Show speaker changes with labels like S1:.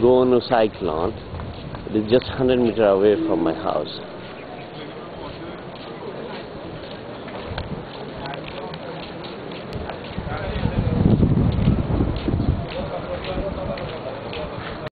S1: Gonu cyclone. It is just 100 meter away from my house.